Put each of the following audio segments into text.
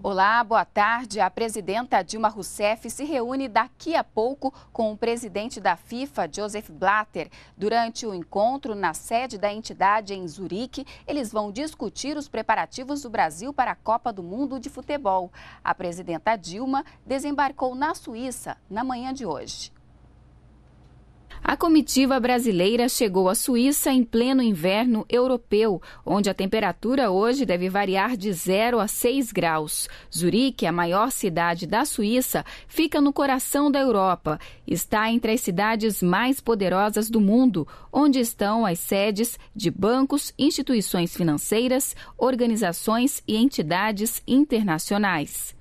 Olá, boa tarde. A presidenta Dilma Rousseff se reúne daqui a pouco com o presidente da FIFA, Joseph Blatter. Durante o encontro na sede da entidade em Zurique, eles vão discutir os preparativos do Brasil para a Copa do Mundo de Futebol. A presidenta Dilma desembarcou na Suíça na manhã de hoje. A comitiva brasileira chegou à Suíça em pleno inverno europeu, onde a temperatura hoje deve variar de 0 a 6 graus. Zurique, a maior cidade da Suíça, fica no coração da Europa. Está entre as cidades mais poderosas do mundo, onde estão as sedes de bancos, instituições financeiras, organizações e entidades internacionais.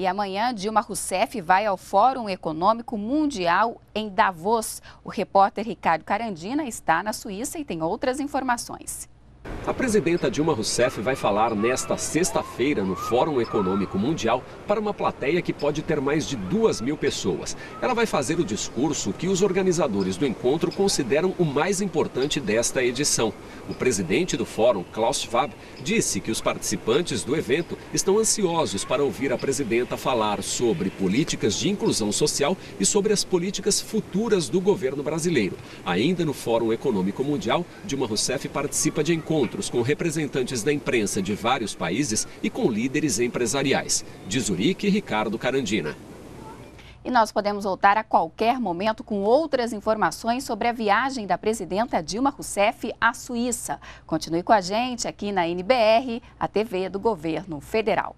E amanhã, Dilma Rousseff vai ao Fórum Econômico Mundial em Davos. O repórter Ricardo Carandina está na Suíça e tem outras informações. A presidenta Dilma Rousseff vai falar nesta sexta-feira no Fórum Econômico Mundial para uma plateia que pode ter mais de duas mil pessoas. Ela vai fazer o discurso que os organizadores do encontro consideram o mais importante desta edição. O presidente do fórum, Klaus Schwab, disse que os participantes do evento estão ansiosos para ouvir a presidenta falar sobre políticas de inclusão social e sobre as políticas futuras do governo brasileiro. Ainda no Fórum Econômico Mundial, Dilma Rousseff participa de encontros encontros com representantes da imprensa de vários países e com líderes empresariais. De Zurique, Ricardo Carandina. E nós podemos voltar a qualquer momento com outras informações sobre a viagem da presidenta Dilma Rousseff à Suíça. Continue com a gente aqui na NBR, a TV do Governo Federal.